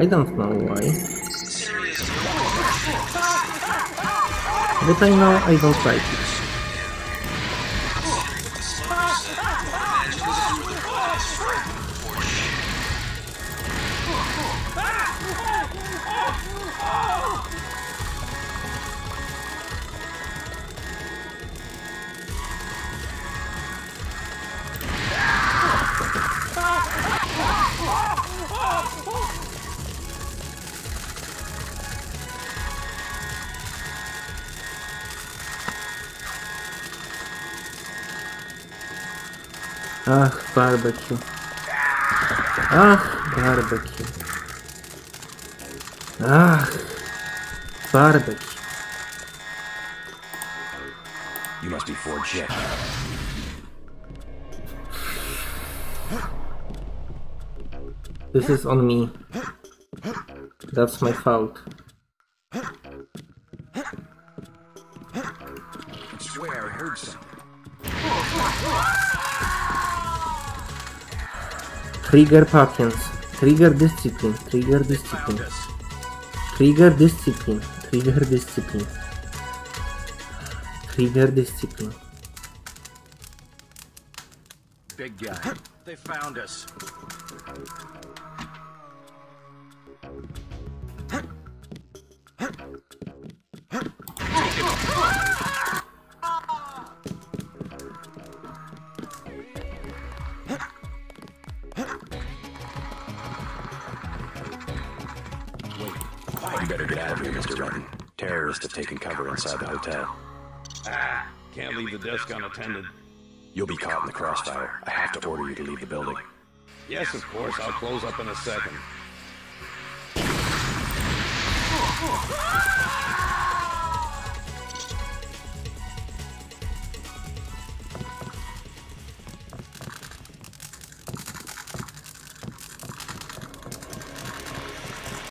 I don't know why. But I know I don't like it. Ach, barbecue. Ach, barbecue. Ach, barbecue. You must be Ford Jet. This is on me. That's my fault. I swear I heard something. Trigger patience. Trigger discipline. Trigger discipline. Trigger discipline. Trigger discipline. Trigger discipline. Big guy. They found us. You better get out of here, Mr. Renton. Terrorists have taken cover inside the hotel. Ah, can't leave the desk unattended. You'll be caught in the crossfire. I have to order you to leave the building. Yes, of course, I'll close up in a second.